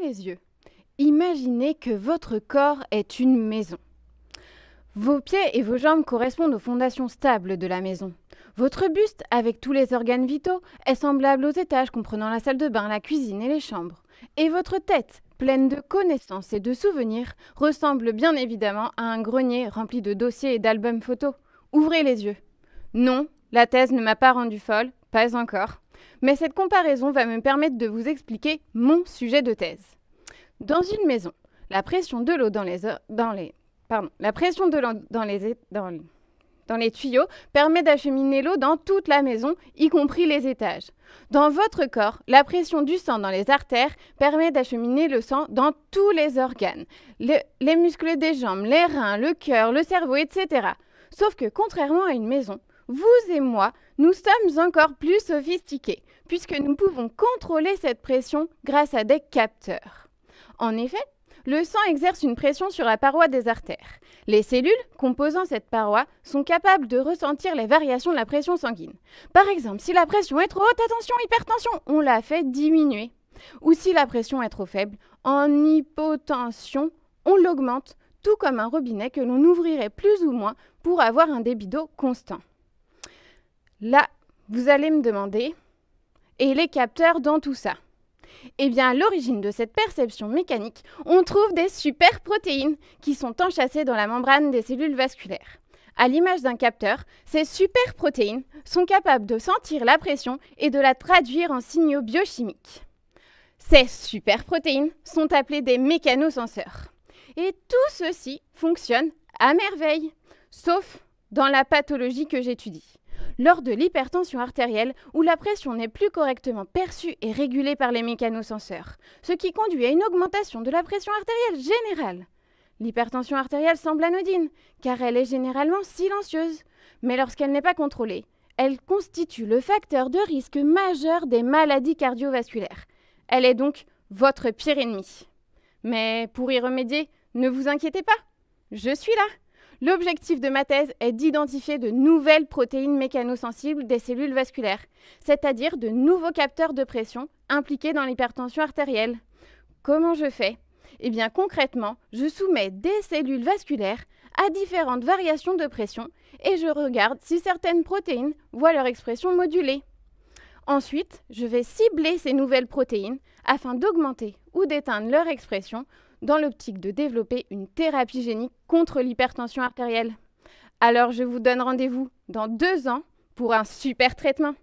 Les yeux. Imaginez que votre corps est une maison. Vos pieds et vos jambes correspondent aux fondations stables de la maison. Votre buste, avec tous les organes vitaux, est semblable aux étages comprenant la salle de bain, la cuisine et les chambres. Et votre tête, pleine de connaissances et de souvenirs, ressemble bien évidemment à un grenier rempli de dossiers et d'albums photos. Ouvrez les yeux. Non, la thèse ne m'a pas rendue folle, pas encore. Mais cette comparaison va me permettre de vous expliquer mon sujet de thèse. Dans une maison, la pression de l'eau dans les, tuyaux permet d'acheminer l'eau dans toute la maison, y compris les étages. Dans votre corps, la pression du sang dans les artères permet d'acheminer le sang dans tous les organes, les muscles des jambes, les reins, le cœur, le cerveau, etc. Sauf que contrairement à une maison, vous et moi, nous sommes encore plus sophistiqués, puisque nous pouvons contrôler cette pression grâce à des capteurs. En effet, le sang exerce une pression sur la paroi des artères. Les cellules composant cette paroi sont capables de ressentir les variations de la pression sanguine. Par exemple, si la pression est trop haute, attention, hypertension, on la fait diminuer. Ou si la pression est trop faible, en hypotension, on l'augmente, tout comme un robinet que l'on ouvrirait plus ou moins pour avoir un débit d'eau constant. Là, vous allez me demander, et les capteurs dans tout ça eh bien, à l'origine de cette perception mécanique, on trouve des superprotéines qui sont enchâssées dans la membrane des cellules vasculaires. À l'image d'un capteur, ces superprotéines sont capables de sentir la pression et de la traduire en signaux biochimiques. Ces superprotéines sont appelées des mécanosenseurs. Et tout ceci fonctionne à merveille, sauf dans la pathologie que j'étudie lors de l'hypertension artérielle où la pression n'est plus correctement perçue et régulée par les mécanosenseurs, ce qui conduit à une augmentation de la pression artérielle générale. L'hypertension artérielle semble anodine, car elle est généralement silencieuse, mais lorsqu'elle n'est pas contrôlée, elle constitue le facteur de risque majeur des maladies cardiovasculaires. Elle est donc votre pire ennemi. Mais pour y remédier, ne vous inquiétez pas, je suis là. L'objectif de ma thèse est d'identifier de nouvelles protéines mécanosensibles des cellules vasculaires, c'est-à-dire de nouveaux capteurs de pression impliqués dans l'hypertension artérielle. Comment je fais? Eh bien concrètement, je soumets des cellules vasculaires à différentes variations de pression et je regarde si certaines protéines voient leur expression modulée. Ensuite, je vais cibler ces nouvelles protéines afin d'augmenter ou d'éteindre leur expression dans l'optique de développer une thérapie génique contre l'hypertension artérielle. Alors je vous donne rendez-vous dans deux ans pour un super traitement.